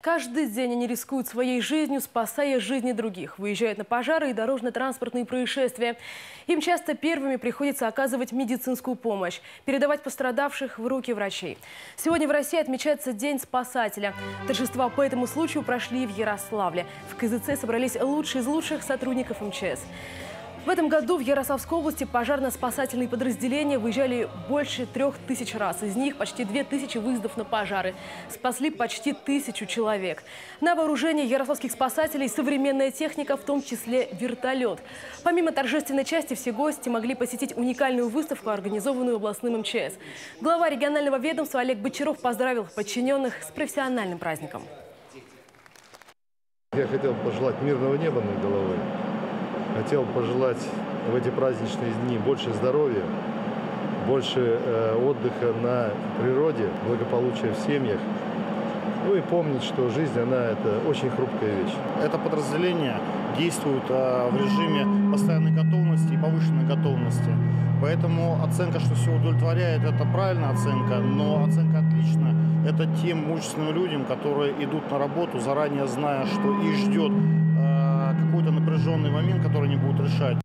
Каждый день они рискуют своей жизнью, спасая жизни других. Выезжают на пожары и дорожно-транспортные происшествия. Им часто первыми приходится оказывать медицинскую помощь, передавать пострадавших в руки врачей. Сегодня в России отмечается День спасателя. Торжества по этому случаю прошли в Ярославле. В КЗЦ собрались лучшие из лучших сотрудников МЧС. В этом году в Ярославской области пожарно-спасательные подразделения выезжали больше трех тысяч раз. Из них почти две тысячи выездов на пожары. Спасли почти тысячу человек. На вооружении ярославских спасателей современная техника, в том числе вертолет. Помимо торжественной части, все гости могли посетить уникальную выставку, организованную областным МЧС. Глава регионального ведомства Олег Бочаров поздравил подчиненных с профессиональным праздником. Я хотел пожелать мирного неба над головой. Хотел пожелать в эти праздничные дни больше здоровья, больше э, отдыха на природе, благополучия в семьях. Ну и помнить, что жизнь, она это очень хрупкая вещь. Это подразделение действует э, в режиме постоянной готовности и повышенной готовности. Поэтому оценка, что все удовлетворяет, это правильная оценка, но оценка отличная. Это тем мужественным людям, которые идут на работу, заранее зная, что их ждет какой-то напряженный момент, который они будут решать.